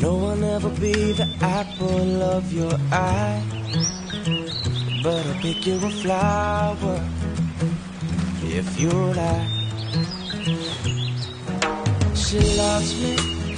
know I'll never be the apple of your eye, but I'll pick you a flower if you like. She loves me